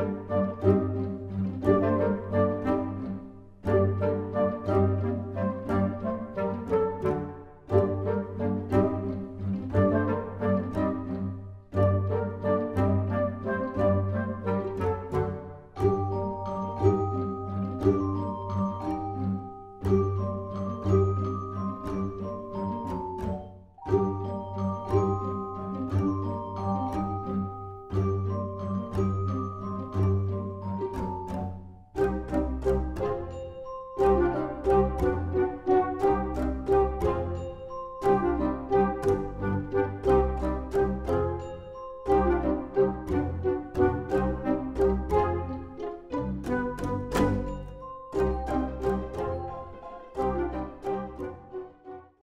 Música